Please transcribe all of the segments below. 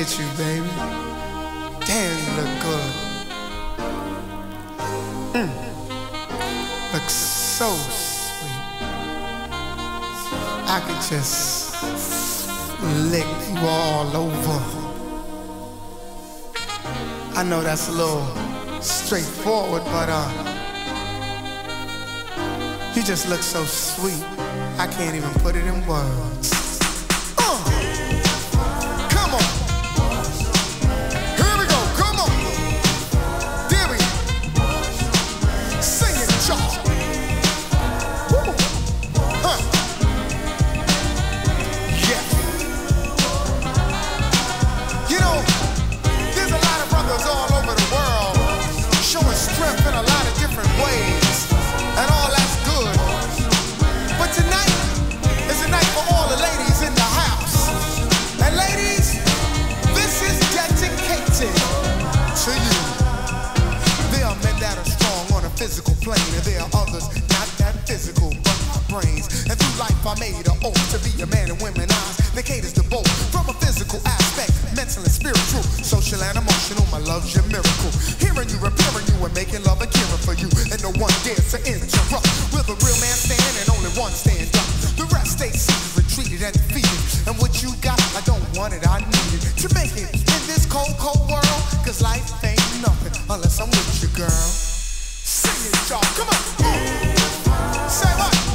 at you, baby. Damn, you look good. Mm. Look so sweet. I could just lick you all over. I know that's a little straightforward, but uh, you just look so sweet. I can't even put it in words. Physical plane, and there are others not that physical, but my brains. And through life, I made an oath to be a man in women's eyes that caters to both from a physical aspect, mental and spiritual, social and emotional. My love's your miracle. Hearing you, repairing you, and making love and caring for you, and no one dares to interrupt. Will the real man stand and only one stand up? The rest stay seated, retreated, and defeated. And what you got, I don't want it, I need it to make it in this cold, cold world. Cause life ain't nothing unless I'm with you, girl. Sing it, y'all. Come on. Say what?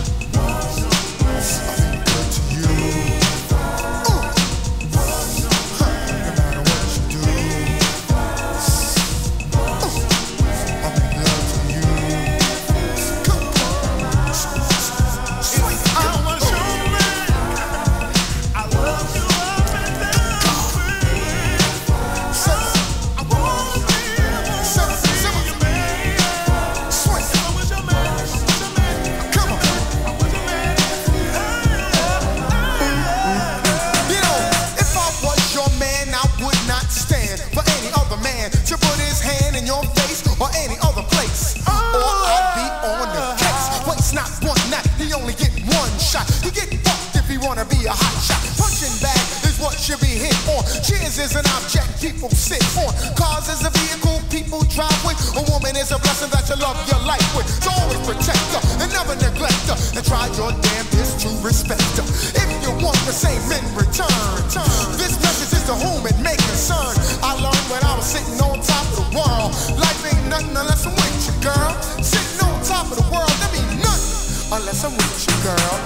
People sit on. Cars is a vehicle people drive with. A woman is a blessing that you love your life with. So always protect her and never neglect her. And try your damnedest to respect her. If you want the same in return, this message is to whom it may concern. I learned when I was sitting on top of the world. Life ain't nothing unless I'm with you, girl. Sitting on top of the world, that mean nothing unless I'm with you, girl.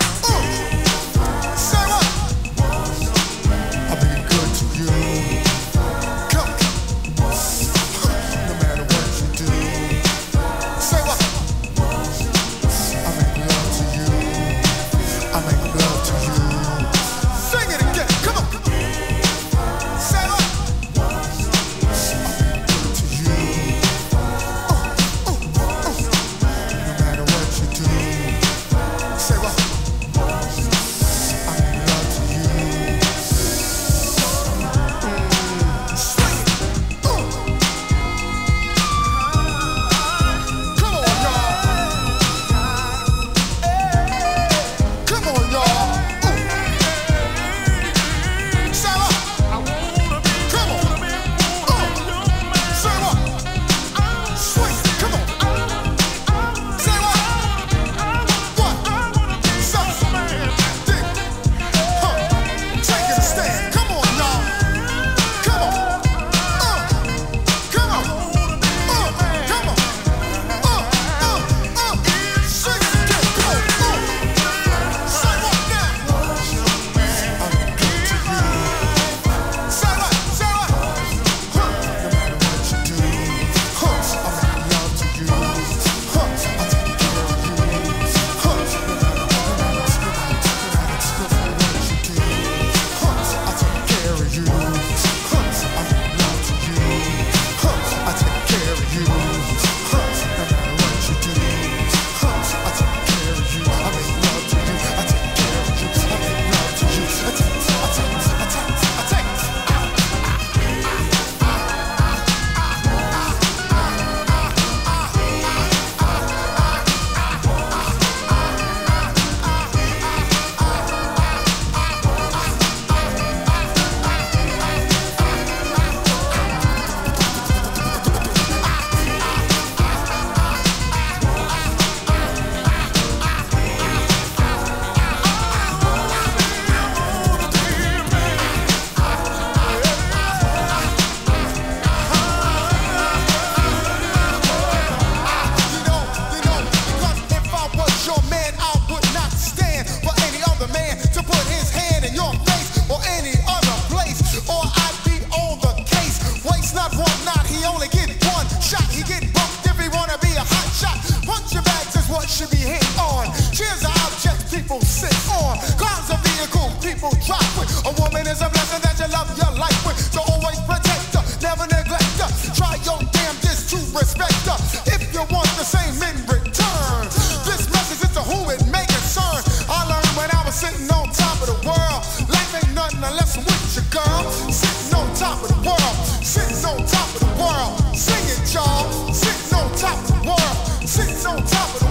People sit on. Cars are vehicles people drive with. A woman is a blessing that you love your life with. So always protect her, never neglect her. Try your damnedest to respect her. If you want the same in return, this message is to whom it may concern. I learned when I was sitting on top of the world. Life ain't nothing unless I'm with your girl. Sitting on top of the world. Sitting on top of the world.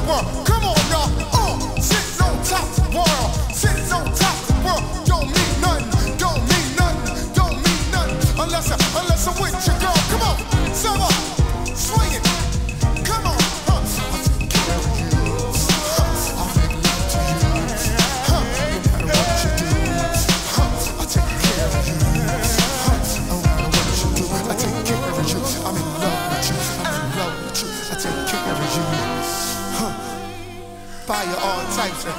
World. Come on, y'all. Uh, sitting on top of the world. Sitting on top of the world. Don't mean nothing. Don't mean nothing. Don't mean nothing unless I, unless I'm with your girl. Come on, summer, swing it.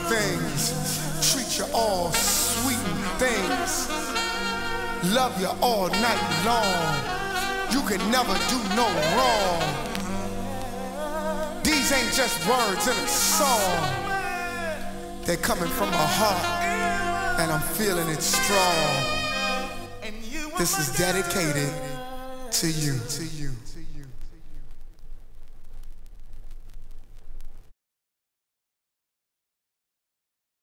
Things. Treat you all sweet things. Love you all night long. You can never do no wrong. These ain't just words in a song. They're coming from my heart, and I'm feeling it strong. This is dedicated. To you. To you.